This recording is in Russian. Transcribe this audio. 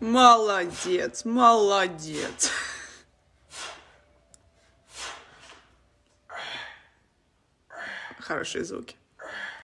Молодец, молодец. Хорошие звуки.